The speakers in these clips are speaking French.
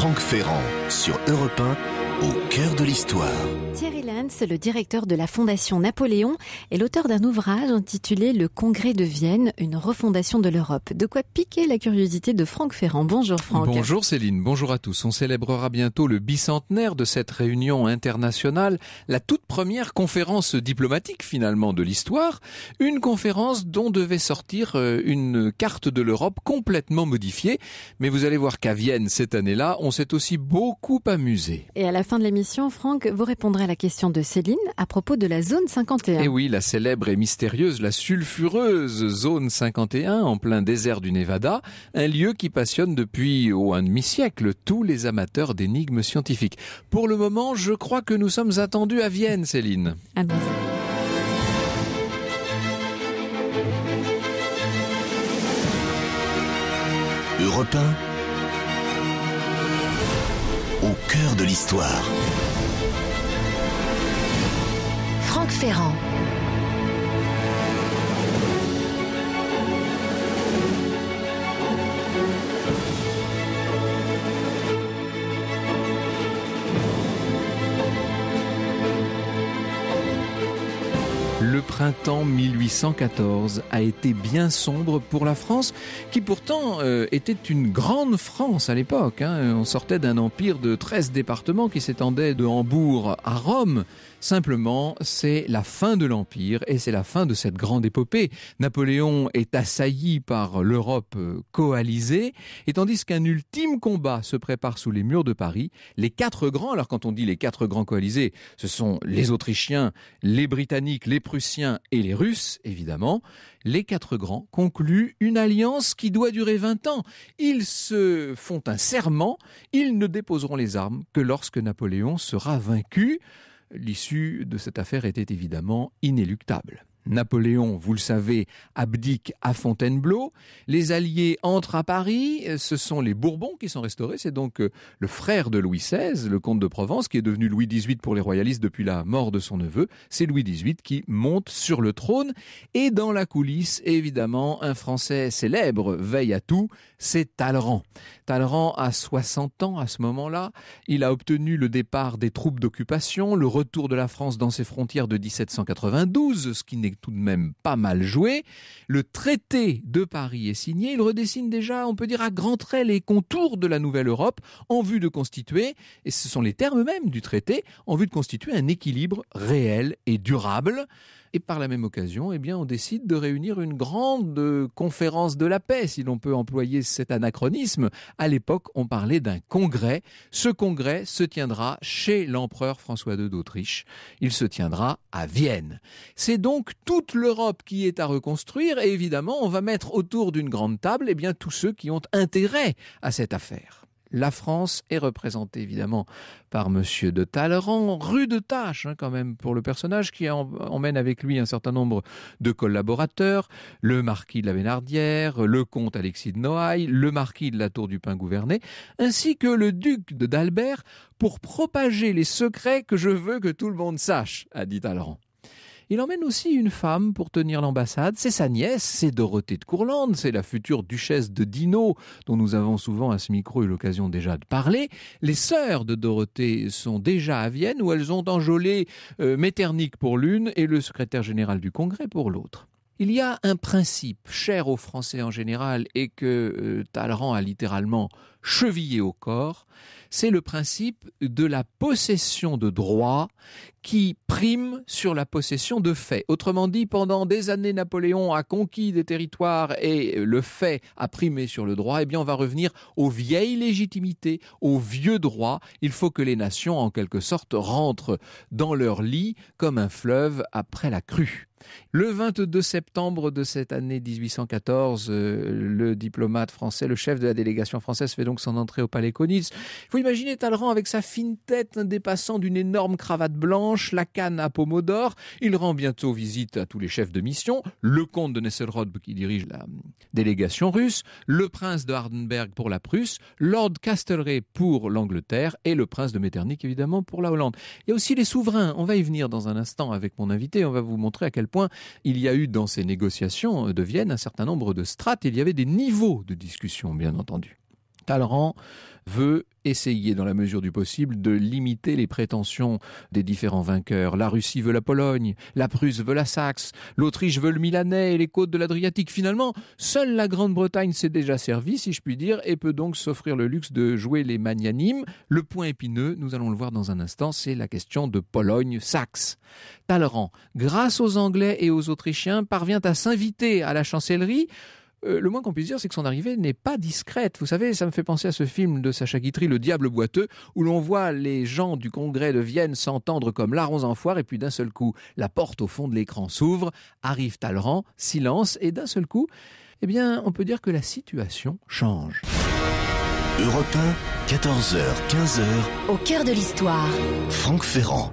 Franck Ferrand sur Europe 1 au cœur de l'histoire. Thierry Lenz, le directeur de la Fondation Napoléon, est l'auteur d'un ouvrage intitulé Le Congrès de Vienne, une refondation de l'Europe. De quoi piquer la curiosité de Franck Ferrand. Bonjour Franck. Bonjour Céline, bonjour à tous. On célébrera bientôt le bicentenaire de cette réunion internationale, la toute première conférence diplomatique finalement de l'histoire, une conférence dont devait sortir euh, une carte de l'Europe complètement modifiée. Mais vous allez voir qu'à Vienne cette année-là, on s'est aussi beaucoup amusé. Et à la fin de l'émission, Franck, vous répondrez à la question de Céline à propos de la zone 51. Et eh oui, la célèbre et mystérieuse, la sulfureuse zone 51 en plein désert du Nevada, un lieu qui passionne depuis au un demi-siècle tous les amateurs d'énigmes scientifiques. Pour le moment, je crois que nous sommes attendus à Vienne, Céline. Europe au cœur de l'histoire. Franck Ferrand. Le printemps 1814 a été bien sombre pour la France, qui pourtant euh, était une grande France à l'époque. Hein. On sortait d'un empire de 13 départements qui s'étendait de Hambourg à Rome. Simplement, c'est la fin de l'Empire et c'est la fin de cette grande épopée. Napoléon est assailli par l'Europe euh, coalisée, et tandis qu'un ultime combat se prépare sous les murs de Paris, les quatre grands, alors quand on dit les quatre grands coalisés, ce sont les Autrichiens, les Britanniques, les Prussiens et les Russes, évidemment, les quatre grands concluent une alliance qui doit durer 20 ans. Ils se font un serment, ils ne déposeront les armes que lorsque Napoléon sera vaincu. L'issue de cette affaire était évidemment inéluctable. Napoléon, vous le savez, abdique à Fontainebleau. Les Alliés entrent à Paris. Ce sont les Bourbons qui sont restaurés. C'est donc euh, le frère de Louis XVI, le comte de Provence, qui est devenu Louis XVIII pour les royalistes depuis la mort de son neveu. C'est Louis XVIII qui monte sur le trône. Et dans la coulisse, évidemment, un Français célèbre veille à tout. C'est Talleyrand. Talleyrand a 60 ans à ce moment-là. Il a obtenu le départ des troupes d'occupation, le retour de la France dans ses frontières de 1792, ce qui n'est tout de même pas mal joué. Le traité de Paris est signé. Il redessine déjà, on peut dire à grands traits, les contours de la nouvelle Europe en vue de constituer, et ce sont les termes mêmes du traité, en vue de constituer un équilibre réel et durable. Et par la même occasion, eh bien, on décide de réunir une grande conférence de la paix, si l'on peut employer cet anachronisme. À l'époque, on parlait d'un congrès. Ce congrès se tiendra chez l'empereur François II d'Autriche. Il se tiendra à Vienne. C'est donc toute l'Europe qui est à reconstruire et évidemment, on va mettre autour d'une grande table, eh bien, tous ceux qui ont intérêt à cette affaire. La France est représentée évidemment par Monsieur de Talleyrand, rude tâche hein, quand même pour le personnage qui emmène avec lui un certain nombre de collaborateurs, le marquis de la Vénardière, le comte Alexis de Noailles, le marquis de la Tour du Pin gouverné, ainsi que le duc de d'Albert pour propager les secrets que je veux que tout le monde sache, a dit Talleyrand. Il emmène aussi une femme pour tenir l'ambassade. C'est sa nièce, c'est Dorothée de Courlande, c'est la future duchesse de Dino, dont nous avons souvent à ce micro eu l'occasion déjà de parler. Les sœurs de Dorothée sont déjà à Vienne, où elles ont enjolé euh, Metternich pour l'une et le secrétaire général du Congrès pour l'autre. Il y a un principe cher aux Français en général et que euh, Talleyrand a littéralement chevillé au corps, c'est le principe de la possession de droits qui prime sur la possession de faits. Autrement dit, pendant des années, Napoléon a conquis des territoires et le fait a primé sur le droit. Eh bien, on va revenir aux vieilles légitimités, aux vieux droits. Il faut que les nations, en quelque sorte, rentrent dans leur lit comme un fleuve après la crue. Le 22 septembre de cette année 1814, euh, le diplomate français, le chef de la délégation française, fait donc son entrée au Palais Konitz. Il faut imaginer Talleyrand avec sa fine tête dépassant d'une énorme cravate blanche, la canne à pommeau d'or. Il rend bientôt visite à tous les chefs de mission, le comte de Nesselrode qui dirige la délégation russe, le prince de Hardenberg pour la Prusse, Lord Castlereagh pour l'Angleterre et le prince de Metternich évidemment pour la Hollande. Il y a aussi les souverains. On va y venir dans un instant avec mon invité. On va vous montrer à quel point il y a eu dans ces négociations de Vienne un certain nombre de strates. Il y avait des niveaux de discussion, bien entendu. Talleyrand veut essayer, dans la mesure du possible, de limiter les prétentions des différents vainqueurs. La Russie veut la Pologne, la Prusse veut la Saxe, l'Autriche veut le Milanais et les côtes de l'Adriatique. Finalement, seule la Grande-Bretagne s'est déjà servie, si je puis dire, et peut donc s'offrir le luxe de jouer les magnanimes. Le point épineux, nous allons le voir dans un instant, c'est la question de Pologne-Saxe. Talleyrand, grâce aux Anglais et aux Autrichiens, parvient à s'inviter à la chancellerie euh, le moins qu'on puisse dire, c'est que son arrivée n'est pas discrète. Vous savez, ça me fait penser à ce film de Sacha Guitry, Le Diable boiteux, où l'on voit les gens du congrès de Vienne s'entendre comme larrons en foire, et puis d'un seul coup, la porte au fond de l'écran s'ouvre, arrive Talleyrand, silence, et d'un seul coup, eh bien, on peut dire que la situation change. Europe 1, 14h, 15h. Au cœur de l'histoire. Franck Ferrand.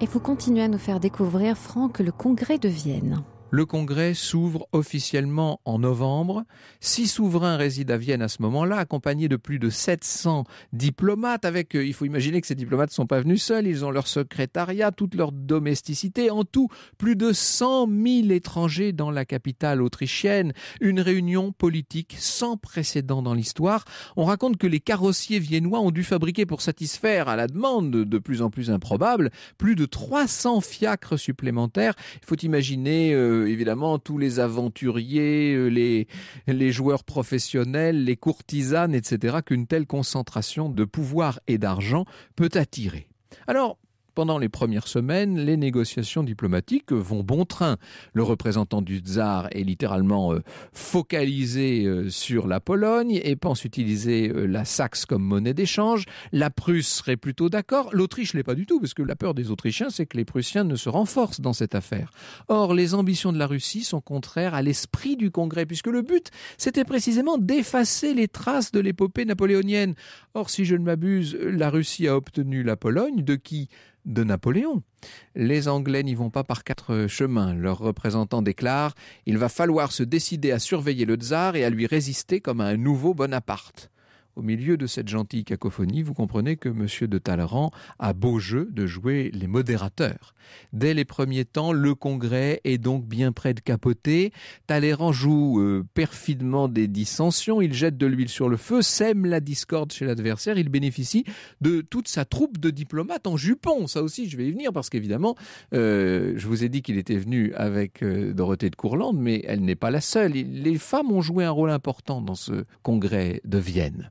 Et vous continuez à nous faire découvrir, Franck, le congrès de Vienne. Le congrès s'ouvre officiellement en novembre. Six souverains résident à Vienne à ce moment-là, accompagnés de plus de 700 diplomates. Avec, euh, il faut imaginer que ces diplomates ne sont pas venus seuls, ils ont leur secrétariat, toute leur domesticité. En tout, plus de 100 000 étrangers dans la capitale autrichienne. Une réunion politique sans précédent dans l'histoire. On raconte que les carrossiers viennois ont dû fabriquer pour satisfaire à la demande de plus en plus improbable plus de 300 fiacres supplémentaires. Il faut imaginer euh, évidemment tous les aventuriers, euh, les, les joueurs professionnels, les courtisanes, etc., qu'une telle concentration de pouvoir et d'argent peut attirer. Alors, pendant les premières semaines, les négociations diplomatiques vont bon train. Le représentant du tsar est littéralement euh, focalisé euh, sur la Pologne et pense utiliser euh, la Saxe comme monnaie d'échange. La Prusse serait plutôt d'accord. L'Autriche l'est pas du tout, parce que la peur des Autrichiens, c'est que les Prussiens ne se renforcent dans cette affaire. Or, les ambitions de la Russie sont contraires à l'esprit du Congrès, puisque le but, c'était précisément d'effacer les traces de l'épopée napoléonienne. Or, si je ne m'abuse, la Russie a obtenu la Pologne, de qui de Napoléon. Les Anglais n'y vont pas par quatre chemins. Leur représentant déclare Il va falloir se décider à surveiller le tsar et à lui résister comme à un nouveau Bonaparte. Au milieu de cette gentille cacophonie, vous comprenez que M. de Talleyrand a beau jeu de jouer les modérateurs. Dès les premiers temps, le Congrès est donc bien près de capoter. Talleyrand joue euh, perfidement des dissensions, il jette de l'huile sur le feu, sème la discorde chez l'adversaire, il bénéficie de toute sa troupe de diplomates en jupon. Ça aussi, je vais y venir parce qu'évidemment, euh, je vous ai dit qu'il était venu avec euh, Dorothée de Courlande, mais elle n'est pas la seule. Les femmes ont joué un rôle important dans ce Congrès de Vienne.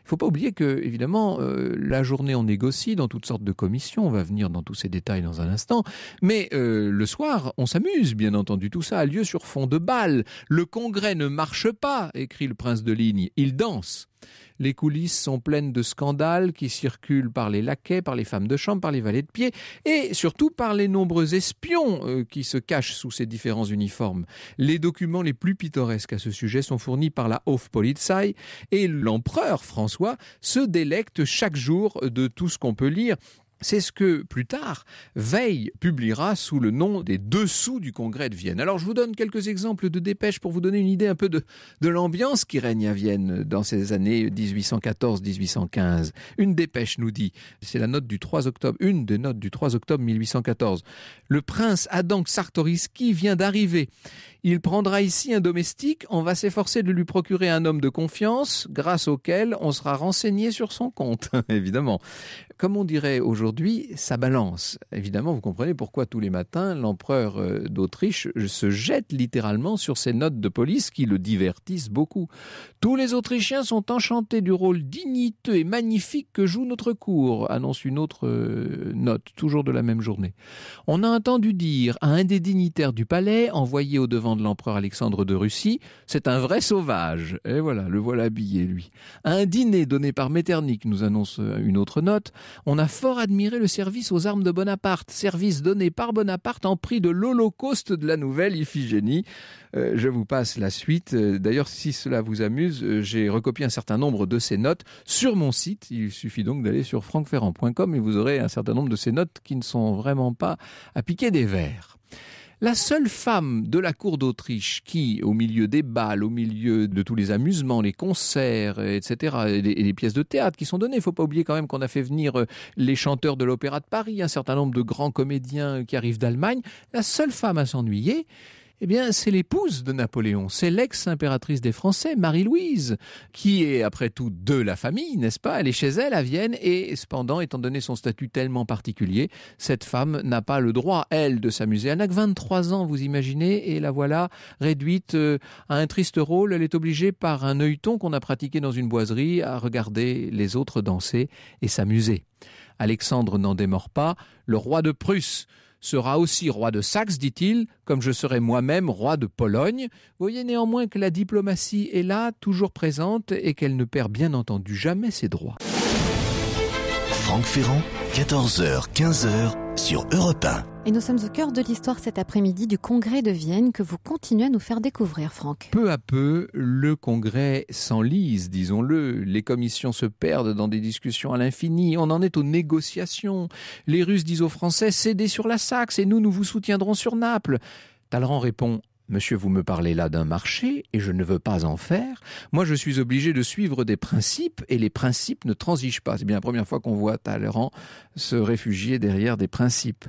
Il ne faut pas oublier que, évidemment, euh, la journée on négocie dans toutes sortes de commissions, on va venir dans tous ces détails dans un instant, mais euh, le soir on s'amuse, bien entendu, tout ça a lieu sur fond de bal. Le congrès ne marche pas, écrit le prince de Ligne, il danse. Les coulisses sont pleines de scandales qui circulent par les laquais, par les femmes de chambre, par les valets de pied et surtout par les nombreux espions euh, qui se cachent sous ces différents uniformes. Les documents les plus pittoresques à ce sujet sont fournis par la Hofpolizei et l'empereur François se délecte chaque jour de tout ce qu'on peut lire c'est ce que plus tard Veil publiera sous le nom des dessous du congrès de Vienne. Alors je vous donne quelques exemples de dépêches pour vous donner une idée un peu de, de l'ambiance qui règne à Vienne dans ces années 1814-1815. Une dépêche nous dit, c'est la note du 3 octobre, une des notes du 3 octobre 1814. Le prince Adam Czartoryski vient d'arriver. Il prendra ici un domestique, on va s'efforcer de lui procurer un homme de confiance, grâce auquel on sera renseigné sur son compte, évidemment. Comme on dirait aujourd'hui, ça balance. Évidemment, vous comprenez pourquoi tous les matins, l'empereur euh, d'Autriche se jette littéralement sur ces notes de police qui le divertissent beaucoup. Tous les Autrichiens sont enchantés du rôle digniteux et magnifique que joue notre cour, annonce une autre euh, note, toujours de la même journée. On a entendu dire à un des dignitaires du palais, envoyé au devant de l'empereur Alexandre de Russie, c'est un vrai sauvage. Et voilà, le voilà habillé, lui. À un dîner donné par Metternich, nous annonce euh, une autre note, on a fort admiré le service aux armes de Bonaparte, service donné par Bonaparte en prix de l'Holocauste de la nouvelle Iphigénie. Euh, je vous passe la suite. Euh, d'ailleurs, si cela vous amuse, j'ai recopié un certain nombre de ces notes sur mon site. Il suffit donc d'aller sur francferrand.com et vous aurez un certain nombre de ces notes qui ne sont vraiment pas à piquer des verres. La seule femme de la cour d'Autriche qui, au milieu des balles, au milieu de tous les amusements, les concerts, etc., et les, pièces de théâtre qui sont données, il ne faut pas oublier quand même qu'on a fait venir euh, les chanteurs de l'Opéra de Paris, un certain nombre de grands comédiens qui arrivent d'Allemagne, la seule femme à s'ennuyer, eh bien, c'est l'épouse de Napoléon, c'est l'ex-impératrice des Français, Marie-Louise, qui est après tout de la famille, n'est-ce pas? Elle est chez elle à Vienne et cependant, étant donné son statut tellement particulier, cette femme n'a pas le droit, elle, de s'amuser. Elle n'a que 23 ans, vous imaginez, et la voilà réduite euh, à un triste rôle. Elle est obligée par un œilleton qu'on a pratiqué dans une boiserie à regarder les autres danser et s'amuser. Alexandre n'en démord pas, le roi de Prusse sera aussi roi de Saxe, dit-il, comme je serai moi-même roi de Pologne. Voyez néanmoins que la diplomatie est là, toujours présente, et qu'elle ne perd bien entendu jamais ses droits. Franck Ferrand, 14h, 15h sur Europe 1. Et nous sommes au cœur de l'histoire cet après-midi du congrès de Vienne que vous continuez à nous faire découvrir, Franck. Peu à peu, le congrès s'enlise, disons-le. Les commissions se perdent dans des discussions à l'infini. On en est aux négociations. Les Russes disent aux Français cédez sur la Saxe et nous, nous vous soutiendrons sur Naples. Talleyrand répond Monsieur, vous me parlez là d'un marché et je ne veux pas en faire. Moi, je suis obligé de suivre des principes et les principes ne transigent pas. C'est bien la première fois qu'on voit Talleyrand se réfugier derrière des principes.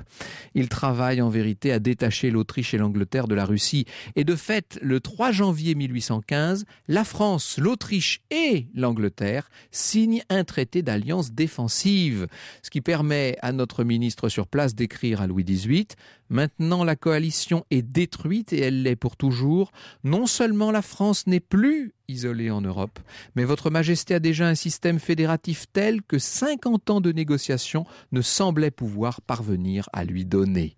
Il travaille en vérité à détacher l'Autriche et l'Angleterre de la Russie. Et de fait, le 3 janvier 1815, la France, l'Autriche et l'Angleterre signent un traité d'alliance défensive, ce qui permet à notre ministre sur place d'écrire à Louis XVIII Maintenant, la coalition est détruite et elle l'est pour toujours. Non seulement la France n'est plus isolée en Europe, mais votre Majesté a déjà un système fédératif tel que 50 ans de négociations ne semblaient pouvoir parvenir à lui donner.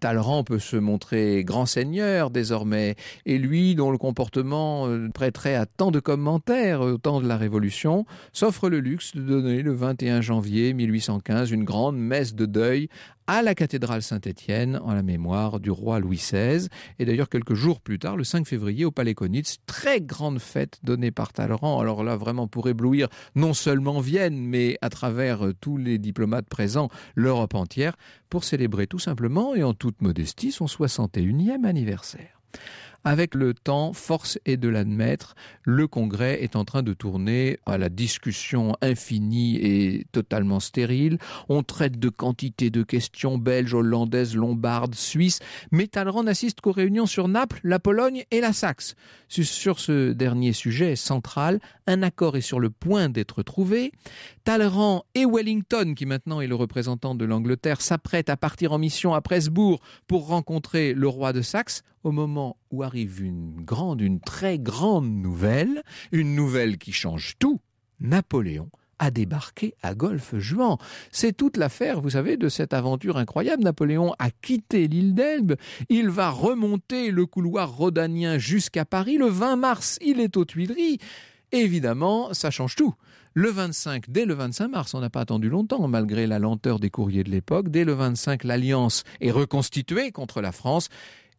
Talleyrand peut se montrer grand seigneur désormais, et lui, dont le comportement euh, prêterait à tant de commentaires au temps de la Révolution, s'offre le luxe de donner le 21 janvier 1815 une grande messe de deuil à la cathédrale Saint-Étienne en la mémoire du roi Louis XVI. Et d'ailleurs, quelques jours plus tard, le 5 février, au Palais Konitz, très grande fête donnée par Talleyrand. Alors là, vraiment pour éblouir non seulement Vienne, mais à travers euh, tous les diplomates présents, l'Europe entière, pour célébrer tout simplement et en toute modestie son 61e anniversaire. Avec le temps, force est de l'admettre, le Congrès est en train de tourner à la discussion infinie et totalement stérile. On traite de quantité de questions belges, hollandaises, lombardes, suisses, mais Talleyrand n'assiste qu'aux réunions sur Naples, la Pologne et la Saxe. Sur ce dernier sujet central, un accord est sur le point d'être trouvé. Talleyrand et Wellington, qui maintenant est le représentant de l'Angleterre, s'apprêtent à partir en mission à Presbourg pour rencontrer le roi de Saxe au moment où arrive une grande, une très grande nouvelle, une nouvelle qui change tout. Napoléon a débarqué à Golfe-Juan. C'est toute l'affaire, vous savez, de cette aventure incroyable. Napoléon a quitté l'île d'Elbe. Il va remonter le couloir rhodanien jusqu'à Paris. Le 20 mars, il est aux Tuileries. Évidemment, ça change tout. Le 25, dès le 25 mars, on n'a pas attendu longtemps, malgré la lenteur des courriers de l'époque. Dès le 25, l'alliance est reconstituée contre la France.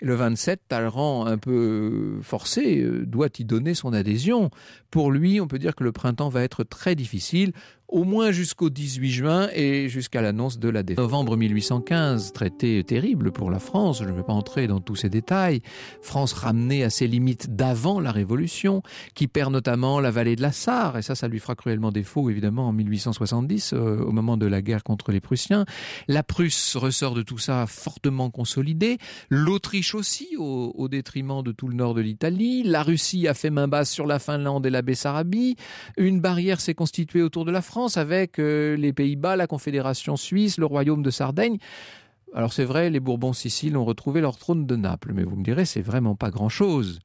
Le 27, Talleyrand, un peu forcé, euh, doit y donner son adhésion. Pour lui, on peut dire que le printemps va être très difficile au moins jusqu'au 18 juin et jusqu'à l'annonce de la défaite. Novembre 1815, traité terrible pour la France, je ne vais pas entrer dans tous ces détails. France ramenée à ses limites d'avant la Révolution, qui perd notamment la vallée de la Sarre, et ça, ça lui fera cruellement défaut, évidemment, en 1870, euh, au moment de la guerre contre les Prussiens. La Prusse ressort de tout ça fortement consolidée, l'Autriche aussi, au, au détriment de tout le nord de l'Italie, la Russie a fait main basse sur la Finlande et la Bessarabie, une barrière s'est constituée autour de la France, avec euh, les Pays-Bas, la Confédération suisse, le Royaume de Sardaigne. Alors c'est vrai, les Bourbons Siciles ont retrouvé leur trône de Naples, mais vous me direz, c'est vraiment pas grand-chose.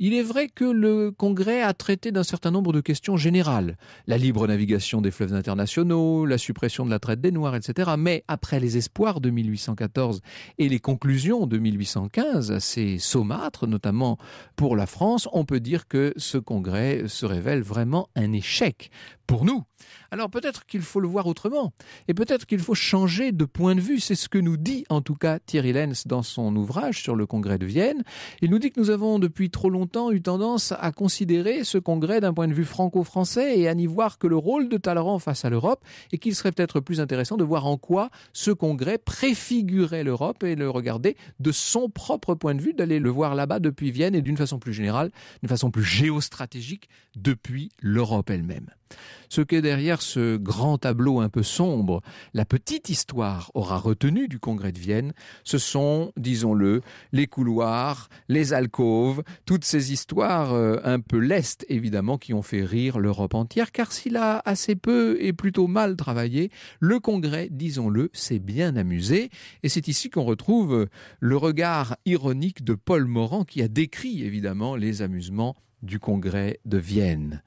Il est vrai que le Congrès a traité d'un certain nombre de questions générales. La libre navigation des fleuves internationaux, la suppression de la traite des Noirs, etc. Mais après les espoirs de 1814 et les conclusions de 1815, assez saumâtres, notamment pour la France, on peut dire que ce Congrès se révèle vraiment un échec pour nous. Alors peut-être qu'il faut le voir autrement, et peut-être qu'il faut changer de point de vue. C'est ce que nous dit en tout cas Thierry Lenz dans son ouvrage sur le congrès de Vienne. Il nous dit que nous avons depuis trop longtemps eu tendance à considérer ce congrès d'un point de vue franco-français et à n'y voir que le rôle de Talleyrand face à l'Europe, et qu'il serait peut-être plus intéressant de voir en quoi ce congrès préfigurait l'Europe et le regarder de son propre point de vue, d'aller le voir là-bas depuis Vienne et d'une façon plus générale, d'une façon plus géostratégique depuis l'Europe elle-même. Ce qu'est derrière ce grand tableau un peu sombre. La petite histoire aura retenu du congrès de Vienne, ce sont, disons-le, les couloirs, les alcôves, toutes ces histoires euh, un peu lestes, évidemment, qui ont fait rire l'Europe entière, car s'il a assez peu et plutôt mal travaillé, le congrès, disons-le, s'est bien amusé, et c'est ici qu'on retrouve le regard ironique de Paul Morand, qui a décrit, évidemment, les amusements du congrès de Vienne.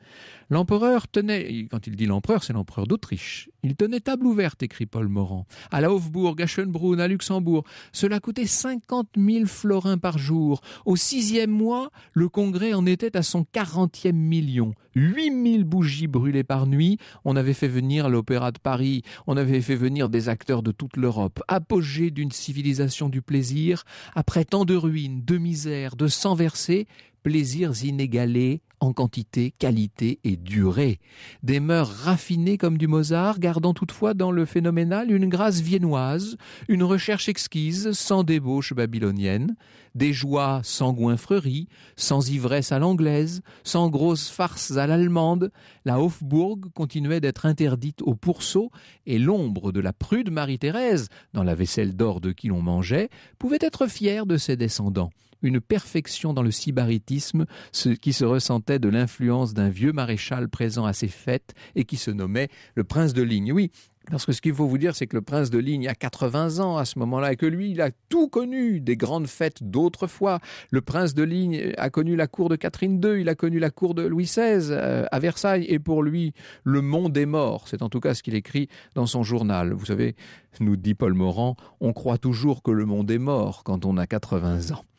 L'empereur tenait, quand il dit l'empereur, c'est l'empereur d'Autriche. Il tenait table ouverte, écrit Paul Morand. À la Hofburg, à Schönbrunn, à Luxembourg. Cela coûtait cinquante mille florins par jour. Au sixième mois, le congrès en était à son quarantième million. Huit mille bougies brûlées par nuit. On avait fait venir l'Opéra de Paris. On avait fait venir des acteurs de toute l'Europe. Apogée d'une civilisation du plaisir. Après tant de ruines, de misère, de sang versé, plaisirs inégalés en quantité, qualité et durée. Des mœurs raffinées comme du Mozart, gardant toutefois dans le phénoménal une grâce viennoise, une recherche exquise, sans débauche babylonienne, des joies sans goinfrerie, sans ivresse à l'anglaise, sans grosses farces à l'allemande. La Hofburg continuait d'être interdite aux pourceaux, et l'ombre de la prude Marie-Thérèse, dans la vaisselle d'or de qui l'on mangeait, pouvait être fière de ses descendants une perfection dans le sybaritisme, ce qui se ressentait de l'influence d'un vieux maréchal présent à ces fêtes et qui se nommait le prince de Ligne. Oui, parce que ce qu'il faut vous dire, c'est que le prince de Ligne a 80 ans à ce moment-là et que lui, il a tout connu des grandes fêtes d'autrefois. Le prince de Ligne a connu la cour de Catherine II, il a connu la cour de Louis XVI euh, à Versailles et pour lui, le monde est mort. C'est en tout cas ce qu'il écrit dans son journal. Vous savez, nous dit Paul Morand, on croit toujours que le monde est mort quand on a 80 ans.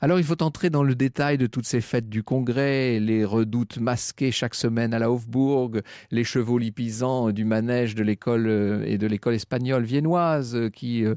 Alors il faut entrer dans le détail de toutes ces fêtes du Congrès, les redoutes masquées chaque semaine à la Hofburg, les chevaux lipisants du manège de l'école euh, et de l'école espagnole viennoise, euh, qui, euh,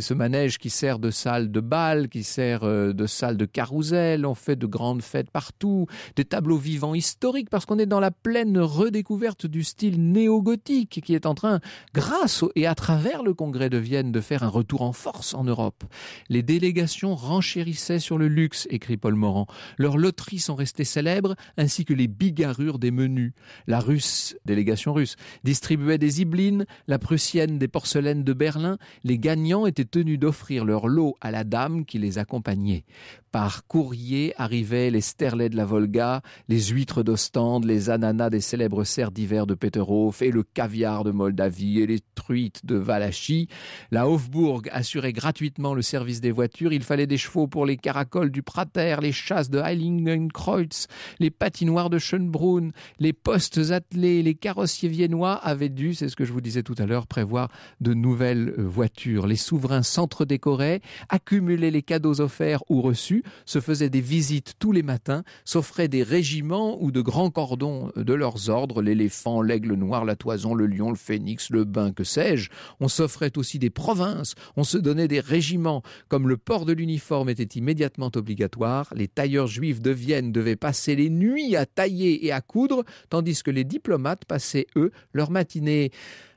ce manège qui sert de salle de bal, qui sert de salle de carrousel. On fait de grandes fêtes partout, des tableaux vivants historiques, parce qu'on est dans la pleine redécouverte du style néo-gothique qui est en train, grâce et à travers le Congrès de Vienne, de faire un retour en force en Europe. Les délégations renchérissaient sur le luxe, écrit Paul Morand. Leurs loteries sont restées célèbres, ainsi que les bigarrures des menus. La russe, délégation russe, distribuait des iblines, la prussienne des porcelaines de Berlin. Les gagnants étaient tenus d'offrir leur lot à la dame qui les accompagnait. Par courrier arrivaient les sterlets de la Volga, les huîtres d'Ostende, les ananas des célèbres serres d'hiver de Peterhof et le caviar de Moldavie et les truites de Valachie. La Hofburg assurait gratuitement le service des voitures. Il fallait des chevaux pour les caracoles du Prater, les chasses de Heiligenkreuz, les patinoires de Schönbrunn, les postes attelés, les carrossiers viennois avaient dû, c'est ce que je vous disais tout à l'heure, prévoir de nouvelles voitures. Les souverains s'entre-décoraient, accumulaient les cadeaux offerts ou reçus, se faisaient des visites tous les matins, s'offraient des régiments ou de grands cordons de leurs ordres, l'éléphant, l'aigle noir, la toison, le lion, le phénix, le bain, que sais-je. On s'offrait aussi des provinces, on se donnait des régiments. Comme le port de l'uniforme était immédiatement obligatoire, les tailleurs juifs de Vienne devaient passer les nuits à tailler et à coudre, tandis que les diplomates passaient, eux, leur matinée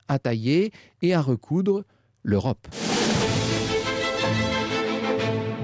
à tailler et à recoudre l'Europe.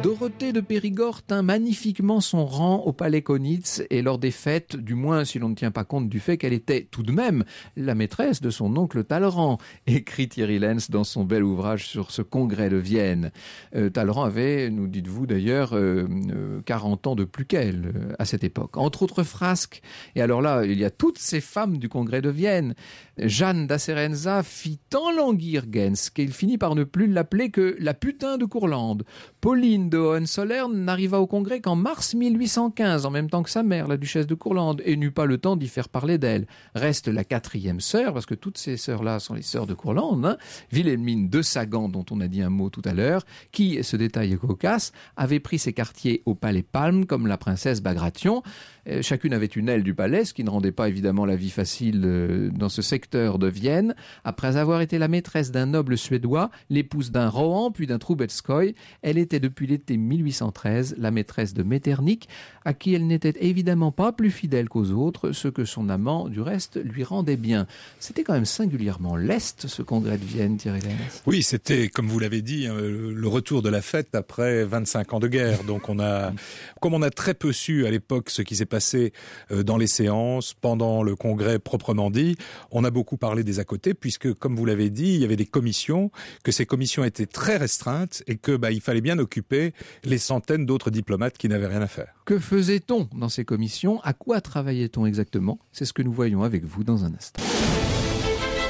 Dorothée de Périgord tint magnifiquement son rang au palais Konitz et lors des fêtes, du moins si l'on ne tient pas compte du fait qu'elle était tout de même la maîtresse de son oncle Talleyrand, écrit Thierry Lenz dans son bel ouvrage sur ce congrès de Vienne. Euh, Talleyrand avait, nous dites-vous d'ailleurs, euh, 40 ans de plus qu'elle euh, à cette époque. Entre autres frasques, et alors là, il y a toutes ces femmes du congrès de Vienne. Jeanne d'Acerenza fit tant languir Gens qu'il finit par ne plus l'appeler que la putain de Courlande. Pauline de Hohenzollern n'arriva au Congrès qu'en mars 1815, en même temps que sa mère, la duchesse de Courlande, et n'eut pas le temps d'y faire parler d'elle. Reste la quatrième sœur, parce que toutes ces sœurs-là sont les sœurs de Courlande, hein, Wilhelmine de Sagan, dont on a dit un mot tout à l'heure, qui, ce détail cocasse, avait pris ses quartiers au Palais Palme, comme la princesse Bagration. Euh, chacune avait une aile du palais, ce qui ne rendait pas évidemment la vie facile euh, dans ce secteur de Vienne. Après avoir été la maîtresse d'un noble suédois, l'épouse d'un Rohan, puis d'un Trubetskoy, elle était depuis l'été 1813 la maîtresse de Metternich, à qui elle n'était évidemment pas plus fidèle qu'aux autres, ce que son amant, du reste, lui rendait bien. C'était quand même singulièrement leste, ce congrès de Vienne, Thierry Lenz. Oui, c'était, comme vous l'avez dit, euh, le retour de la fête après 25 ans de guerre. Donc on a, comme on a très peu su à l'époque ce qui s'est passé euh, dans les séances, pendant le congrès proprement dit, on a beaucoup parlé des à côté, puisque, comme vous l'avez dit, il y avait des commissions, que ces commissions étaient très restreintes et que bah, il fallait bien occuper les centaines d'autres diplomates qui n'avaient rien à faire. Que faisait-on dans ces commissions? À quoi travaillait-on exactement? C'est ce que nous voyons avec vous dans un instant.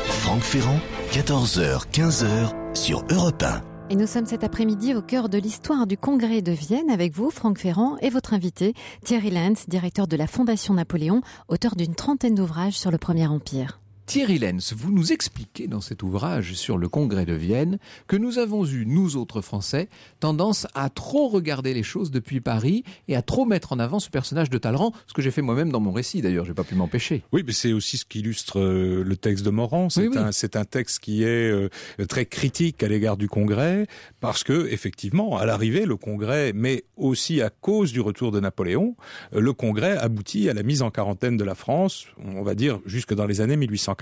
Franck Ferrand, 14h, 15h sur Europe 1. Et nous sommes cet après-midi au cœur de l'histoire du Congrès de Vienne avec vous, Franck Ferrand, et votre invité, Thierry Lenz, directeur de la Fondation Napoléon, auteur d'une trentaine d'ouvrages sur le Premier Empire. Thierry Lenz, vous nous expliquez dans cet ouvrage sur le congrès de Vienne que nous avons eu, nous autres Français, tendance à trop regarder les choses depuis Paris et à trop mettre en avant ce personnage de Talleyrand, ce que j'ai fait moi-même dans mon récit d'ailleurs, j'ai pas pu m'empêcher. Oui, mais c'est aussi ce qui illustre euh, le texte de Morand. C'est Oui, un, un texte qui est euh, très critique à l'égard du Congrès parce que effectivement, à l'arrivée, le Congrès, mais aussi à cause du retour de Napoléon, euh, le Congrès aboutit à la mise en quarantaine de la France, on va dire jusque dans les années 1840.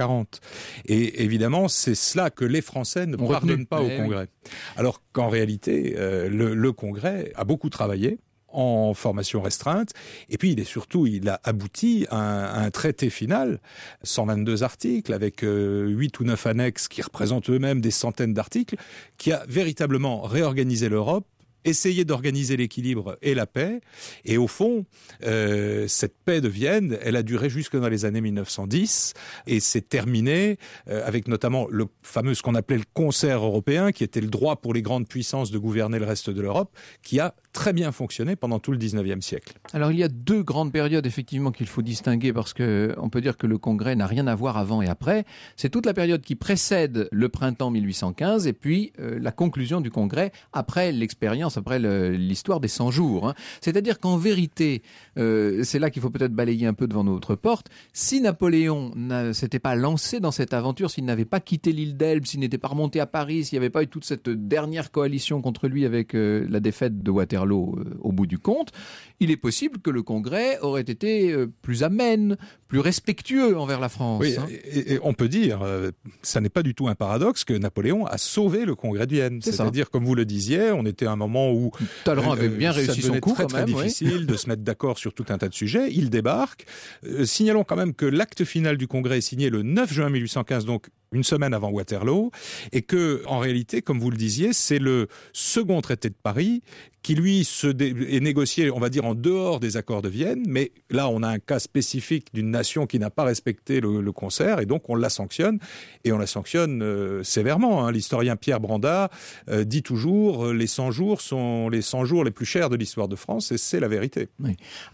Et évidemment, c'est cela que les Français ne pardonnent pas au Eh. Congrès. Alors qu'en réalité, euh, le, le Congrès a beaucoup travaillé en formation restreinte, et puis il est surtout, il a abouti à un, à un traité final, 122 articles, avec euh, 8 ou 9 annexes qui représentent eux-mêmes des centaines d'articles, qui a véritablement réorganisé l'Europe, essayé d'organiser l'équilibre et la paix, et au fond, euh, cette paix de Vienne, elle a duré jusque dans les années 1910, et s'est terminée euh, avec notamment le fameux ce qu'on appelait le concert européen, qui était le droit pour les grandes puissances de gouverner le reste de l'Europe, qui a très bien fonctionné pendant tout le 19e siècle. Alors il y a deux grandes périodes effectivement qu'il faut distinguer parce que on peut dire que le congrès n'a rien à voir avant et après. C'est toute la période qui précède le printemps 1815 et puis euh, la conclusion du congrès après l'expérience, après l'histoire des 100 jours. hein. C'est-à-dire qu'en vérité, euh, c'est là qu'il faut peut-être balayer un peu devant notre porte. Si Napoléon ne s'était pas lancé dans cette aventure, s'il n'avait pas quitté l'île d'Elbe, s'il n'était pas remonté à Paris, s'il n'y avait pas eu toute cette dernière coalition contre lui avec euh, la défaite de Waterloo euh, au bout du compte, il est possible que le Congrès aurait été euh, plus amène, plus respectueux envers la France. Oui, hein. et, et on peut dire, euh, ça n'est pas du tout un paradoxe que Napoléon a sauvé le Congrès de Vienne. C'est-à-dire, comme vous le disiez, on était à un moment où Talleyrand avait bien réussi son coup très, quand très même. oui. difficile de se mettre d'accord sur tout un tas de sujets. Il débarque. Euh, signalons quand même que l'acte final du Congrès est signé le 9 juin 1815, donc une semaine avant Waterloo, et que, en réalité, comme vous le disiez, c'est le second traité de Paris qui, lui, est négocié, on va dire, en dehors des accords de Vienne. Mais là, on a un cas spécifique d'une nation qui n'a pas respecté le, le concert, et donc on la sanctionne, et on la sanctionne euh, sévèrement. hein. L'historien Pierre Branda euh, dit toujours euh, les 100 jours sont les 100 jours les plus chers de l'histoire de France, et c'est la vérité.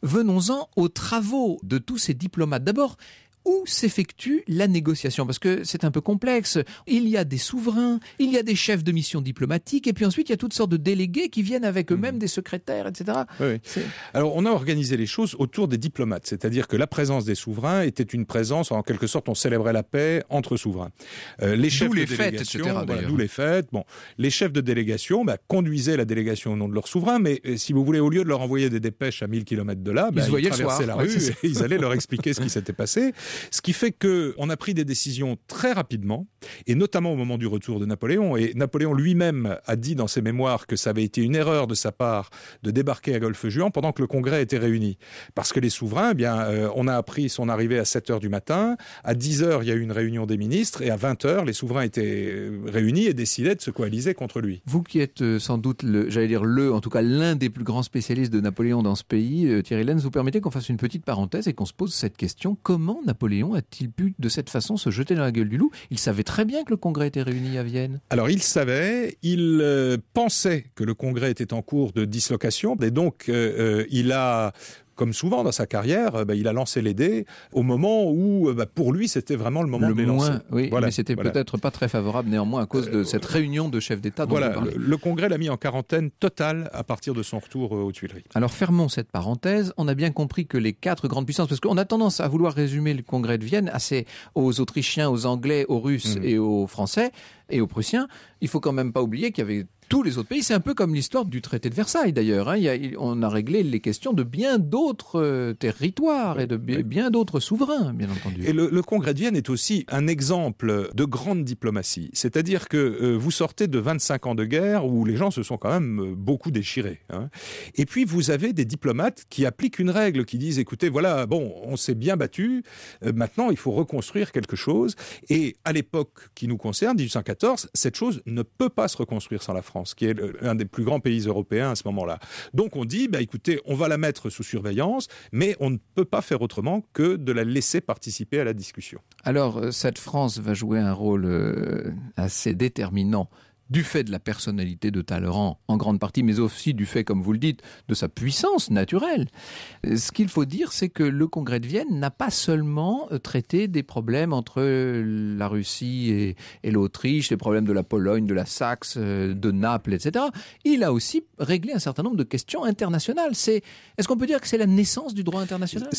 Venons-en aux travaux de tous ces diplomates. D'abord, où s'effectue la négociation? Parce que c'est un peu complexe. Il y a des souverains, il y a des chefs de mission diplomatiques, et puis ensuite il y a toutes sortes de délégués qui viennent avec eux-mêmes, des secrétaires, etc. Oui, Alors, on a organisé les choses autour des diplomates, c'est-à-dire que la présence des souverains était une présence, en quelque sorte, on célébrait la paix entre souverains. Euh, les chefs les de fêtes, délégation, etc., voilà, d'où les fêtes. Bon, les chefs de délégation bah, conduisaient la délégation au nom de leur souverain, mais euh, si vous voulez, au lieu de leur envoyer des dépêches à 1000 km de là, bah, le traversaient soir. la Ouais, rue et ils allaient leur expliquer ce qui s'était passé. Ce qui fait que on a pris des décisions très rapidement, et notamment au moment du retour de Napoléon. Et Napoléon lui-même a dit dans ses mémoires que ça avait été une erreur de sa part de débarquer à Golfe-Juan pendant que le Congrès était réuni. Parce que les souverains, eh bien, euh, on a appris son arrivée à 7 heures du matin. À 10 heures, il y a eu une réunion des ministres. Et à 20 heures, les souverains étaient euh, réunis et décidaient de se coaliser contre lui. Vous qui êtes euh, sans doute, j'allais dire le, en tout cas l'un des plus grands spécialistes de Napoléon dans ce pays, euh, Thierry Lenz, vous permettez qu'on fasse une petite parenthèse et qu'on se pose cette question comment Napoléon a-t-il pu de cette façon se jeter dans la gueule du loup? Il savait très bien que le Congrès était réuni à Vienne. Alors il savait, il euh, pensait que le Congrès était en cours de dislocation, et donc euh, euh, il a comme souvent dans sa carrière, euh, bah, il a lancé les dés au moment où, euh, bah, pour lui, c'était vraiment le moment le de les lancer. moins, oui, Voilà, mais c'était voilà. peut-être pas très favorable néanmoins à cause de cette réunion de chefs d'État Voilà, le, le Congrès l'a mis en quarantaine totale à partir de son retour euh, aux Tuileries. Alors fermons cette parenthèse. On a bien compris que les quatre grandes puissances, parce qu'on a tendance à vouloir résumer le congrès de Vienne assez aux Autrichiens, aux Anglais, aux Russes Mhm. et aux Français et aux Prussiens. Il faut quand même pas oublier qu'il y avait tous les autres pays. C'est un peu comme l'histoire du traité de Versailles d'ailleurs. Hein. on a réglé les questions de bien d'autres euh, territoires et de bien d'autres souverains, bien entendu. Et le, congrès de Vienne est aussi un exemple de grande diplomatie. C'est-à-dire que euh, vous sortez de 25 ans de guerre où les gens se sont quand même euh, beaucoup déchirés. Hein. Et puis vous avez des diplomates qui appliquent une règle, qui disent écoutez, voilà, bon, on s'est bien battu, maintenant il faut reconstruire quelque chose. Et à l'époque qui nous concerne, 1814, cette chose ne peut pas se reconstruire sans la France qui est l'un des plus grands pays européens à ce moment-là. Donc on dit, bah, écoutez, on va la mettre sous surveillance, mais on ne peut pas faire autrement que de la laisser participer à la discussion. Alors, euh, cette France va jouer un rôle euh, assez déterminant du fait de la personnalité de Talleyrand en grande partie, mais aussi du fait, comme vous le dites, de sa puissance naturelle. Ce qu'il faut dire, c'est que le Congrès de Vienne n'a pas seulement euh, traité des problèmes entre la Russie et, l'Autriche, les problèmes de la Pologne, de la Saxe, euh, de Naples, etc. Il a aussi réglé un certain nombre de questions internationales. C'est, est-ce qu'on peut dire que c'est la naissance du droit international?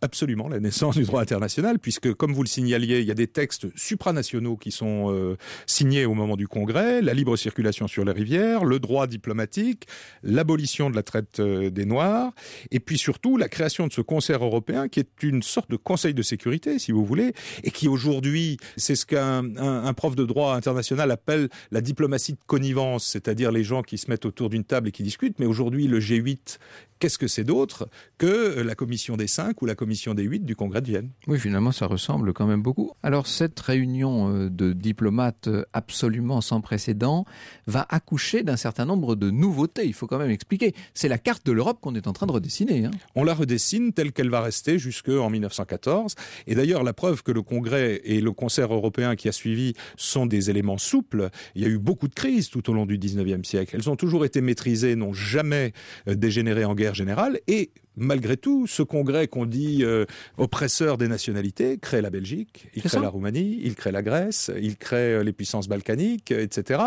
Absolument la naissance du droit international, puisque, comme vous le signaliez, il y a des textes supranationaux qui sont euh, signés au moment du Congrès, la libre circulation sur les rivières, le droit diplomatique, l'abolition de la traite euh, des Noirs, et puis surtout la création de ce concert européen qui est une sorte de conseil de sécurité, si vous voulez, et qui aujourd'hui, c'est ce qu'un un, prof de droit international appelle la diplomatie de connivence, c'est-à-dire les gens qui se mettent autour d'une table et qui discutent, mais aujourd'hui le G8 qu'est-ce que c'est d'autre que la commission des cinq ou la commission des huit du Congrès de Vienne Oui, finalement, ça ressemble quand même beaucoup. Alors, cette réunion euh, de diplomates euh, absolument sans précédent va accoucher d'un certain nombre de nouveautés. Il faut quand même expliquer. C'est la carte de l'Europe qu'on est en train de redessiner. Hein. On la redessine telle qu'elle va rester jusqu'en 1914. Et d'ailleurs, la preuve que le Congrès et le concert européen qui a suivi sont des éléments souples. Il y a eu beaucoup de crises tout au long du 19e siècle. Elles ont toujours été maîtrisées, n'ont jamais euh, dégénéré en guerre générale. Et malgré tout, ce congrès qu'on dit euh, oppresseur des nationalités crée la Belgique, il crée la Roumanie, il crée la Grèce, il crée euh, les puissances balkaniques, etc.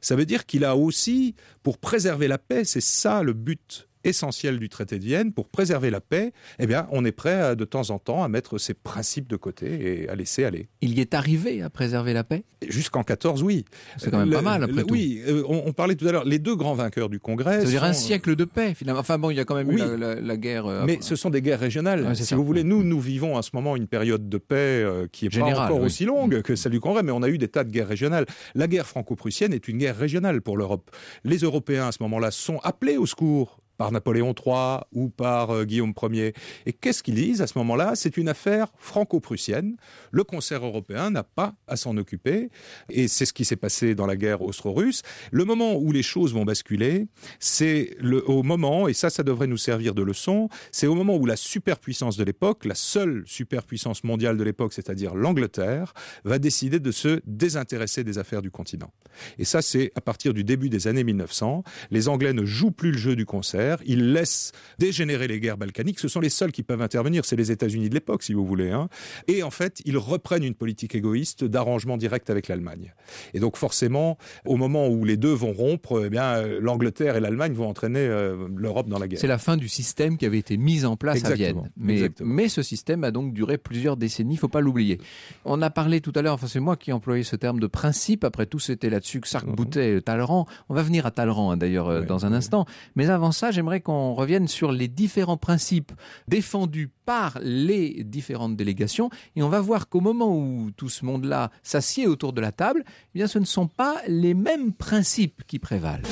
Ça veut dire qu'il a aussi, pour préserver la paix, c'est ça le but essentiel du traité de Vienne pour préserver la paix, eh bien, on est prêt de temps en temps à mettre ces principes de côté et à laisser aller. Il y est arrivé à préserver la paix? Jusqu'en 14, oui. C'est quand même pas mal, après tout. Oui, euh, on, parlait tout à l'heure, les deux grands vainqueurs du Congrès. C'est-à-dire un siècle de paix, finalement. Enfin bon, il y a quand même eu la, guerre. Euh, mais ce sont des guerres régionales. si vous voulez, nous, nous vivons à ce moment une période de paix euh, qui est pas encore aussi longue que celle du Congrès, mais on a eu des tas de guerres régionales. La guerre franco-prussienne est une guerre régionale pour l'Europe. Les Européens, à ce moment-là, sont appelés au secours par Napoléon III ou par euh, Guillaume Ier. Et qu'est-ce qu'ils disent à ce moment-là? C'est une affaire franco-prussienne. Le concert européen n'a pas à s'en occuper. Et c'est ce qui s'est passé dans la guerre austro-russe. Le moment où les choses vont basculer, c'est au moment, et ça, ça devrait nous servir de leçon, c'est au moment où la superpuissance de l'époque, la seule superpuissance mondiale de l'époque, c'est-à-dire l'Angleterre, va décider de se désintéresser des affaires du continent. Et ça, c'est à partir du début des années 1900. Les Anglais ne jouent plus le jeu du concert ils laissent dégénérer les guerres balkaniques. Ce sont les seuls qui peuvent intervenir. C'est les États-Unis de l'époque, si vous voulez. Hein. Et en fait, ils reprennent une politique égoïste d'arrangement direct avec l'Allemagne. Et donc, forcément, au moment où les deux vont rompre, eh bien, l'Angleterre et l'Allemagne vont entraîner euh, l'Europe dans la guerre. C'est la fin du système qui avait été mis en place à Vienne. Mais, mais, ce système a donc duré plusieurs décennies. Il ne faut pas l'oublier. On a parlé tout à l'heure. Enfin, c'est moi qui employais ce terme de principe. Après tout, c'était là-dessus que s'arc-boutait mhm. Talleyrand. On va venir à Talleyrand, hein, d'ailleurs, euh, dans un instant. Mais avant ça, j'aimerais qu'on revienne sur les différents principes défendus par les différentes délégations et on va voir qu'au moment où tout ce monde-là s'assied autour de la table, eh bien ce ne sont pas les mêmes principes qui prévalent.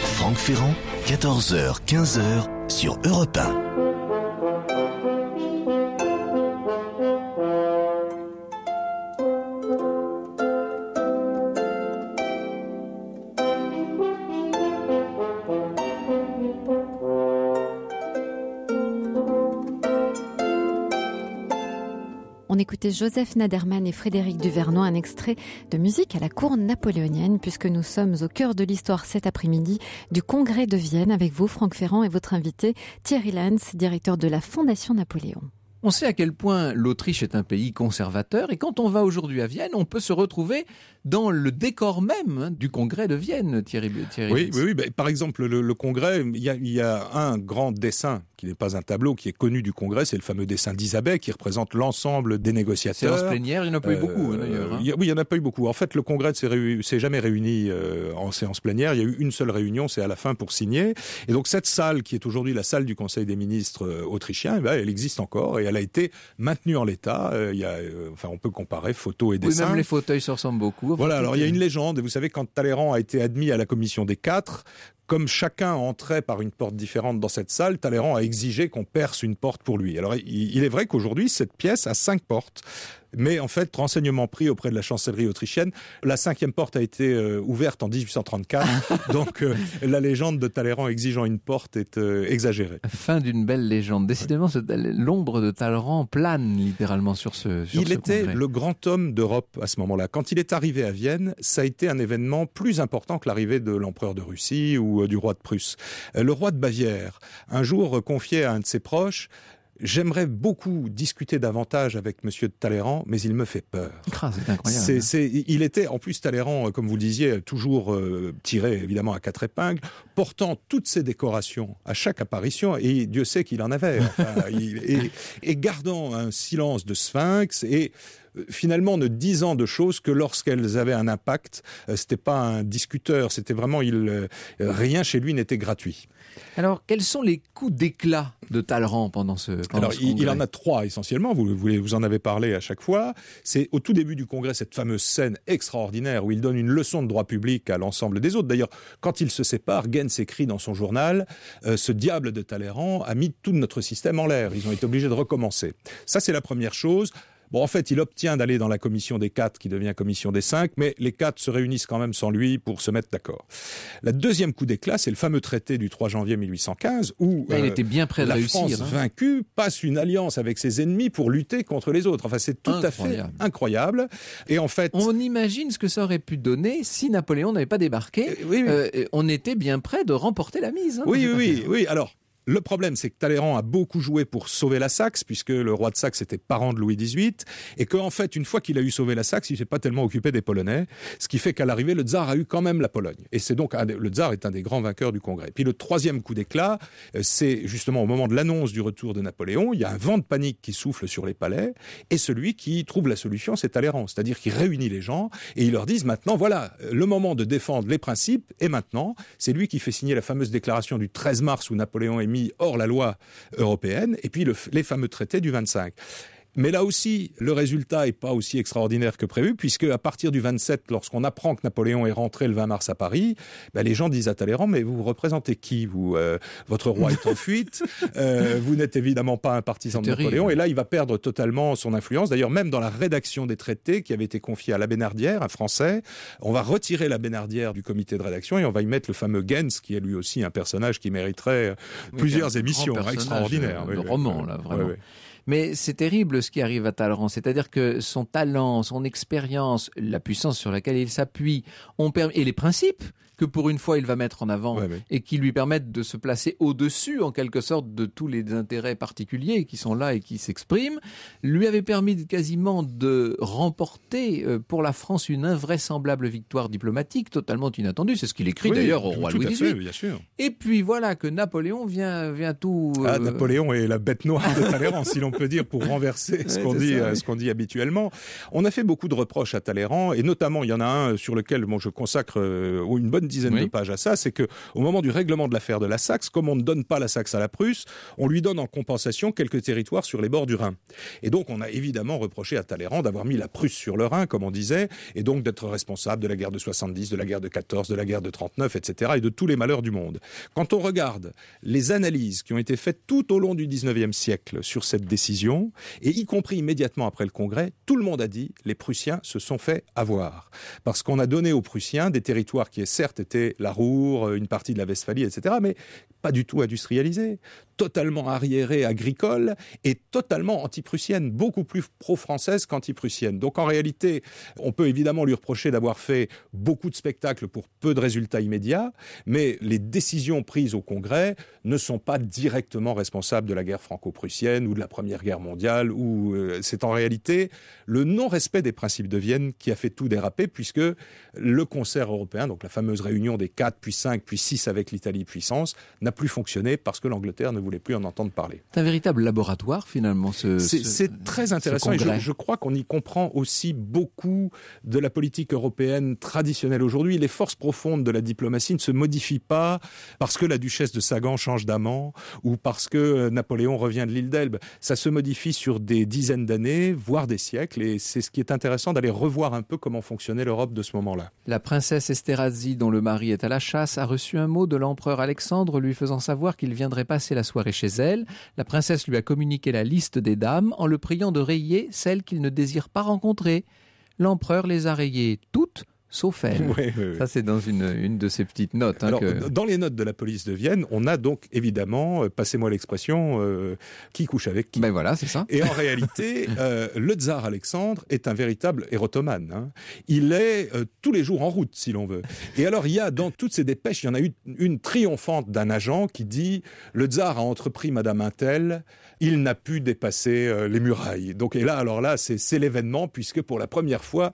Franck Ferrand, 14h, 15h sur Europe 1. Joseph Naderman et Frédéric Duvernois, un extrait de musique à la cour napoléonienne, puisque nous sommes au cœur de l'histoire cet après-midi du Congrès de Vienne avec vous, Franck Ferrand, et votre invité Thierry Lanz, directeur de la Fondation Napoléon. On sait à quel point l'Autriche est un pays conservateur et quand on va aujourd'hui à Vienne, on peut se retrouver dans le décor même hein, du congrès de Vienne, Thierry. Thierry oui, oui, oui, par exemple, le, congrès, il y, a, il y, a, un grand dessin qui n'est pas un tableau, qui est connu du congrès, c'est le fameux dessin d'Isabelle qui représente l'ensemble des négociateurs. Séance plénière, il n'y en a pas eu beaucoup hein, d'ailleurs. Hein. oui, il n'y en a pas eu beaucoup. En fait, le congrès ne s'est jamais réuni euh, en séance plénière. Il y a eu une seule réunion, c'est à la fin pour signer. Et donc cette salle, qui est aujourd'hui la salle du Conseil des ministres euh, autrichien, eh ben, elle existe encore et elle a été maintenue en l'état. Euh, il y a, enfin, on peut comparer photos et dessins. Oui, même les fauteuils se ressemblent beaucoup. Voilà. Alors il y a une légende. Vous savez, quand Talleyrand a été admis à la commission des quatre, comme chacun entrait par une porte différente dans cette salle, Talleyrand a exigé qu'on perce une porte pour lui. Alors il est vrai qu'aujourd'hui, cette pièce a cinq portes. Mais en fait, renseignement pris auprès de la chancellerie autrichienne, la cinquième porte a été euh, ouverte en 1834. donc euh, la légende de Talleyrand exigeant une porte est euh, exagérée. Fin d'une belle légende. Décidément, l'ombre de Talleyrand plane littéralement sur ce. Sur il était le grand homme d'Europe à ce moment-là. Quand il est arrivé à Vienne, ça a été un événement plus important que l'arrivée de l'empereur de Russie ou du roi de Prusse. Le roi de Bavière, un jour confiait à un de ses proches J'aimerais beaucoup discuter davantage avec Monsieur Talleyrand, mais il me fait peur. Ah, c'est incroyable. il était, en plus, Talleyrand, comme vous le disiez, toujours euh, tiré évidemment à quatre épingles, portant toutes ses décorations à chaque apparition, et Dieu sait qu'il en avait. et, gardant un silence de sphinx et euh, finalement ne disant de choses que lorsqu'elles avaient un impact. Euh, c'était pas un discuteur, c'était vraiment il, rien chez lui n'était gratuit. Alors, quels sont les coups d'éclat de Talleyrand pendant ce, Alors, il, en a trois essentiellement. Vous, vous, vous, en avez parlé à chaque fois. C'est au tout début du congrès cette fameuse scène extraordinaire où il donne une leçon de droit public à l'ensemble des autres. D'ailleurs, quand il se sépare, Gens écrit dans son journal euh, Ce diable de Talleyrand a mis tout notre système en l'air. Ils ont été obligés de recommencer. Ça, c'est la première chose. Bon, en fait, il obtient d'aller dans la commission des quatre, qui devient commission des cinq, mais les quatre se réunissent quand même sans lui pour se mettre d'accord. La deuxième coup d'éclat, c'est le fameux traité du 3 janvier 1815, où il était bien de la réussir, France hein. vaincue passe une alliance avec ses ennemis pour lutter contre les autres. Enfin, c'est tout à fait incroyable. Et en fait, on imagine ce que ça aurait pu donner si Napoléon n'avait pas débarqué. Euh, oui, euh, on était bien près de remporter la mise. Hein, oui, oui, oui. Alors, le problème, c'est que Talleyrand a beaucoup joué pour sauver la Saxe, puisque le roi de Saxe était parent de Louis XVIII, et qu'en fait, une fois qu'il a eu sauvé la Saxe, il s'est pas tellement occupé des Polonais, ce qui fait qu'à l'arrivée, le tsar a eu quand même la Pologne. Et c'est donc le tsar est un des grands vainqueurs du Congrès. Puis le troisième coup d'éclat, euh, c'est justement au moment de l'annonce du retour de Napoléon, il y a un vent de panique qui souffle sur les palais, et celui qui trouve la solution, c'est Talleyrand, c'est-à-dire qu'il réunit les gens et il leur dit maintenant, voilà, le moment de défendre les principes est maintenant. C'est lui qui fait signer la fameuse déclaration du 13 mars où Napoléon est hors la loi européenne, et puis les fameux traités du 25. Mais là aussi, le résultat n'est pas aussi extraordinaire que prévu, puisque à partir du 27, lorsqu'on apprend que Napoléon est rentré le 20 mars à Paris, ben les gens disent à Talleyrand, mais vous représentez qui vous euh, Votre roi est en fuite, euh, vous n'êtes évidemment pas un partisan de Napoléon, et là, il va perdre totalement son influence. D'ailleurs, même dans la rédaction des traités qui avait été confiée à la Bénardière, un Français, on va retirer la Bénardière du comité de rédaction et on va y mettre le fameux Gens, qui est lui aussi un personnage qui mériterait euh, plusieurs émissions extraordinaires. Le roman, là, vraiment. Mais c'est terrible ce qui arrive à Talleyrand, c'est-à-dire que son talent, son expérience, la puissance sur laquelle il s'appuie, et les principes que pour une fois il va mettre en avant et qui lui permettent de se placer au-dessus en quelque sorte de tous les intérêts particuliers qui sont là et qui s'expriment, lui avait permis quasiment de remporter euh, pour la France une invraisemblable victoire diplomatique totalement inattendue. C'est ce qu'il écrit d'ailleurs au roi Louis XVIII. bien sûr. Et puis voilà que Napoléon vient, vient tout. Ah, euh, Napoléon est la bête noire de Talleyrand, si l'on peut dire, pour renverser ce qu'on dit, euh, ce qu'on dit habituellement. On a fait beaucoup de reproches à Talleyrand, et notamment il y en a un sur lequel bon, je consacre une bonne dizaine de pages à ça, c'est que au moment du règlement de l'affaire de la Saxe, comme on ne donne pas la Saxe à la Prusse, on lui donne en compensation quelques territoires sur les bords du Rhin. Et donc on a évidemment reproché à Talleyrand d'avoir mis la Prusse sur le Rhin, comme on disait, et donc d'être responsable de la guerre de 70, de la guerre de 14, de la guerre de 39, etc., et de tous les malheurs du monde. Quand on regarde les analyses qui ont été faites tout au long du 19e siècle sur cette décision, et y compris immédiatement après le Congrès, tout le monde a dit les Prussiens se sont fait avoir. Parce qu'on a donné aux Prussiens des territoires qui, certes, était la Roure, une partie de la Westphalie, etc., pas du tout industrialisée, totalement arriérée agricole et totalement anti-prussienne, beaucoup plus pro-française qu'anti-prussienne. Donc en réalité, on peut évidemment lui reprocher d'avoir fait beaucoup de spectacles pour peu de résultats immédiats, mais les décisions prises au Congrès ne sont pas directement responsables de la guerre franco-prussienne ou de la Première Guerre mondiale, ou euh, c'est en réalité le non-respect des principes de Vienne qui a fait tout déraper, puisque le concert européen, donc la fameuse réunion des 4, puis 5, puis 6 avec l'Italie puissance, n'a plus fonctionné parce que l'Angleterre ne voulait plus en entendre parler. C'est un véritable laboratoire finalement. Ce, c'est très intéressant et je, je crois qu'on y comprend aussi beaucoup de la politique européenne traditionnelle aujourd'hui. Les forces profondes de la diplomatie ne se modifient pas parce que la duchesse de Sagan change d'amant ou parce que Napoléon revient de l'île d'Elbe. Ça se modifie sur des dizaines d'années, voire des siècles, et c'est ce qui est intéressant d'aller revoir un peu comment fonctionnait l'Europe de ce moment-là. La princesse Esterhazy, dont le mari est à la chasse, a reçu un mot de l'empereur Alexandre lui faisant savoir qu'il viendrait passer la soirée chez elle. La princesse lui a communiqué la liste des dames en le priant de rayer celles qu'il ne désire pas rencontrer. L'empereur les a rayées toutes, sauf elle. Oui, oui, oui. Ça, c'est dans une, une, de ces petites notes. Hein, Alors, que... Dans les notes de la police de Vienne, on a donc évidemment, euh, passez-moi l'expression, euh, qui couche avec qui. Ben voilà, c'est ça. Et en réalité, euh, le tsar Alexandre est un véritable érotomane. Hein. Il est euh, tous les jours en route, si l'on veut. Et alors, il y a dans toutes ces dépêches, il y en a eu une triomphante d'un agent qui dit le tsar a entrepris Madame Intel, il n'a pu dépasser les murailles. Donc, et là, alors là, c'est l'événement, puisque pour la première fois,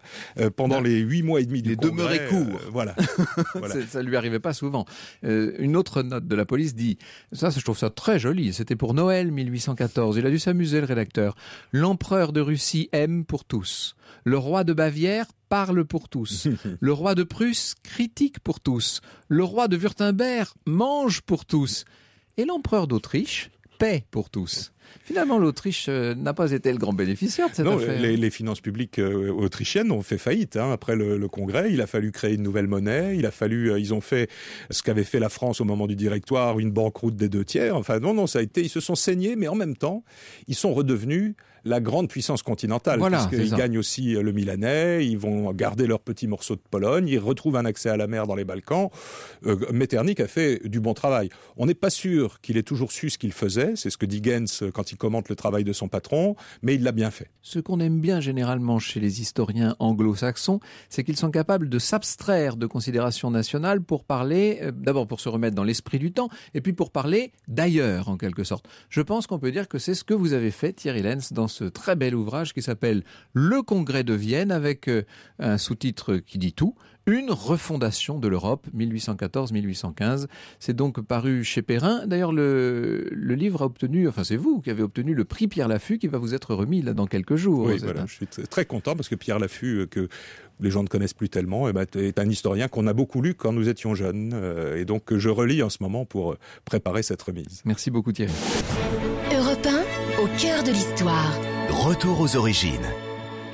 pendant les huit mois et demi du les court. euh, voilà. voilà. ça lui arrivait pas souvent. Euh, une autre note de la police dit, ça je trouve ça très joli, c'était pour Noël 1814, il a dû s'amuser le rédacteur. L'empereur de Russie aime pour tous. Le roi de Bavière parle pour tous. Le roi de Prusse critique pour tous. Le roi de Württemberg mange pour tous. Et l'empereur d'Autriche paie pour tous. Finalement, l'Autriche euh, n'a pas été le grand bénéficiaire de cette non, affaire. Les, les, finances publiques euh, autrichiennes ont fait faillite hein, après le, le, Congrès. Il a fallu créer une nouvelle monnaie. Il a fallu, euh, ils ont fait ce qu'avait fait la France au moment du Directoire, une banqueroute des deux tiers. Enfin, non, non, ça a été. Ils se sont saignés, mais en même temps, ils sont redevenus la grande puissance continentale, voilà, puisqu'ils gagnent aussi le Milanais, ils vont garder leur petit morceau de Pologne, ils retrouvent un accès à la mer dans les Balkans. Euh, Metternich a fait du bon travail. On n'est pas sûr qu'il ait toujours su ce qu'il faisait, c'est ce que dit Gens quand il commente le travail de son patron, mais il l'a bien fait. Ce qu'on aime bien généralement chez les historiens anglo-saxons, c'est qu'ils sont capables de s'abstraire de considérations nationales pour parler, euh, d'abord pour se remettre dans l'esprit du temps, et puis pour parler d'ailleurs, en quelque sorte. Je pense qu'on peut dire que c'est ce que vous avez fait, Thierry Lenz, dans ce très bel ouvrage qui s'appelle Le Congrès de Vienne, avec euh, un sous-titre qui dit tout, une refondation de l'Europe 1814-1815. C'est donc paru chez Perrin. D'ailleurs, le, le, livre a obtenu, enfin c'est vous qui avez obtenu le prix Pierre Laffut qui va vous être remis là dans quelques jours. Oui, voilà, je suis très content parce que Pierre Laffut, que les gens ne connaissent plus tellement, eh ben, est un historien qu'on a beaucoup lu quand nous étions jeunes euh, et donc que je relis en ce moment pour préparer cette remise. Merci beaucoup Thierry. Europe 1, au cœur de l'histoire. Retour aux origines.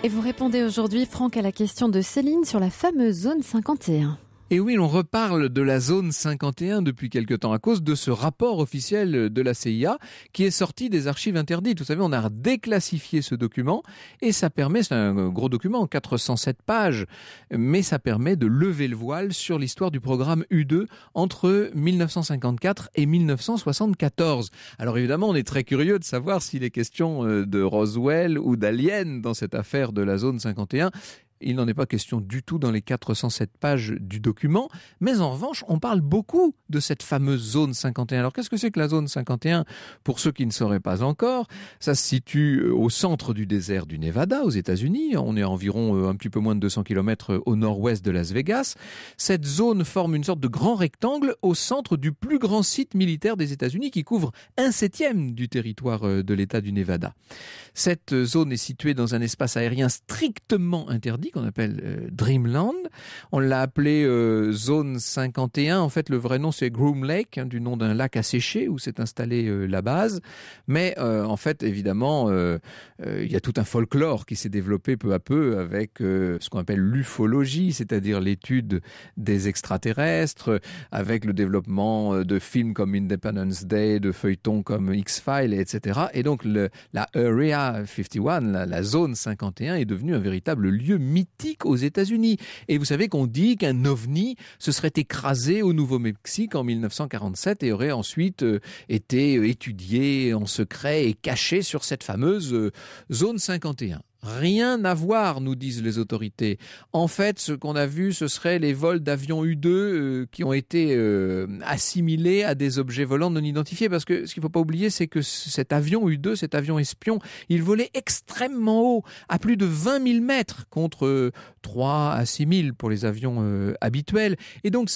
Et vous répondez aujourd'hui, Franck, à la question de Céline sur la fameuse zone 51. Et oui, on reparle de la zone 51 depuis quelque temps à cause de ce rapport officiel de la CIA qui est sorti des archives interdites. Vous savez, on a déclassifié ce document et ça permet, c'est un gros document, 407 pages, mais ça permet de lever le voile sur l'histoire du programme U2 entre 1954 et 1974. Alors évidemment, on est très curieux de savoir s'il est question de Roswell ou d'Alien dans cette affaire de la zone 51. Il n'en est pas question du tout dans les 407 pages du document, mais en revanche, on parle beaucoup de cette fameuse zone 51. Alors qu'est-ce que c'est que la zone 51 Pour ceux qui ne sauraient pas encore, ça se situe au centre du désert du Nevada, aux États-Unis. On est à environ un petit peu moins de 200 km au nord-ouest de Las Vegas. Cette zone forme une sorte de grand rectangle au centre du plus grand site militaire des États-Unis qui couvre un septième du territoire de l'État du Nevada. Cette zone est située dans un espace aérien strictement interdit qu'on appelle euh, Dreamland. On l'a appelé euh, zone 51. En fait, le vrai nom c'est Groom Lake, hein, du nom d'un lac asséché où s'est installée euh, la base. Mais en fait, évidemment, il y a tout un folklore qui s'est développé peu à peu avec ce qu'on appelle l'ufologie, c'est-à-dire l'étude des extraterrestres, avec le développement de films comme Independence Day, de feuilletons comme X-Files, etc. Et donc la Area 51, la, zone 51, est devenue un véritable lieu aux États-Unis. Et vous savez qu'on dit qu'un ovni se serait écrasé au Nouveau-Mexique en 1947 et aurait ensuite euh, été étudié en secret et caché sur cette fameuse euh, zone 51. Rien à voir, nous disent les autorités. En fait, ce qu'on a vu, ce serait les vols d'avions U-2 euh, qui ont été euh, assimilés à des objets volants non identifiés. Parce que ce qu'il ne faut pas oublier, c'est que cet avion U-2, cet avion espion, il volait extrêmement haut, à plus de 20 000 mètres, contre 3 à 6 000 pour les avions habituels. Et donc,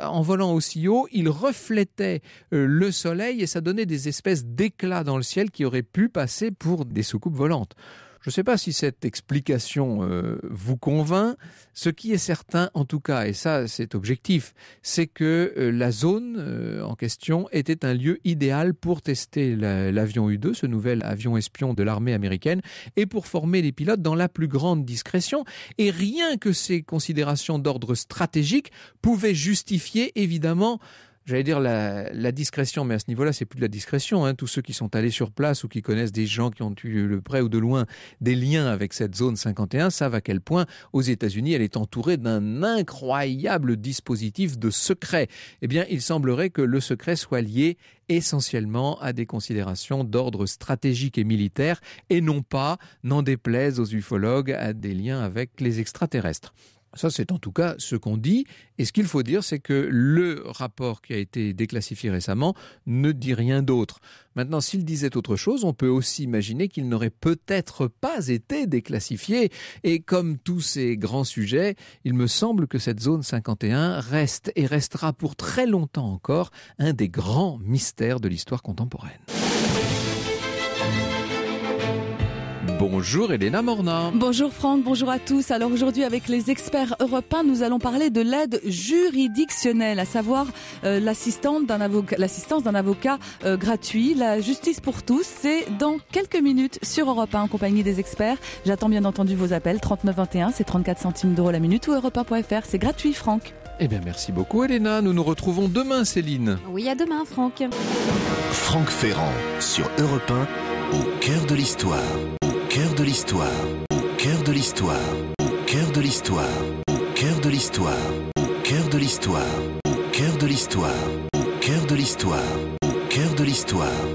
en volant aussi haut, il reflétait le soleil et ça donnait des espèces d'éclats dans le ciel qui auraient pu passer pour des soucoupes volantes. Je ne sais pas si cette explication euh, vous convainc. Ce qui est certain, en tout cas, et ça c'est objectif, c'est que euh, la zone euh, en question était un lieu idéal pour tester l'avion U-2, ce nouvel avion espion de l'armée américaine, et pour former les pilotes dans la plus grande discrétion. Et rien que ces considérations d'ordre stratégique pouvaient justifier, évidemment, j'allais dire la, discrétion, mais à ce niveau-là, c'est plus de la discrétion. Hein. Tous ceux qui sont allés sur place ou qui connaissent des gens qui ont eu le près ou de loin des liens avec cette zone 51 savent à quel point aux États-Unis elle est entourée d'un incroyable dispositif de secret. Eh bien, il semblerait que le secret soit lié essentiellement à des considérations d'ordre stratégique et militaire et non pas, n'en déplaise aux ufologues, à des liens avec les extraterrestres. Ça, c'est en tout cas ce qu'on dit. Et ce qu'il faut dire, c'est que le rapport qui a été déclassifié récemment ne dit rien d'autre. Maintenant, s'il disait autre chose, on peut aussi imaginer qu'il n'aurait peut-être pas été déclassifié. Et comme tous ces grands sujets, il me semble que cette zone 51 reste et restera pour très longtemps encore un des grands mystères de l'histoire contemporaine. Bonjour Elena Morna. Bonjour Franck, bonjour à tous. Alors aujourd'hui avec les experts européens, nous allons parler de l'aide juridictionnelle, à savoir euh, l'assistance d'un avocat, l'assistance d'un avocat euh, gratuit. La justice pour tous, c'est dans quelques minutes sur Europe 1 en compagnie des experts. J'attends bien entendu vos appels 3921, c'est 34 centimes d'euros la minute ou europe c'est gratuit Franck. Eh bien merci beaucoup Elena, nous nous retrouvons demain Céline. Oui, à demain Franck. Franck Ferrand sur Europe 1 au cœur de l'histoire de l'histoire, au cœur de l'histoire, au cœur de l'histoire, au cœur de l'histoire, au cœur de l'histoire, au cœur de l'histoire, au cœur de l'histoire, au cœur de l'histoire.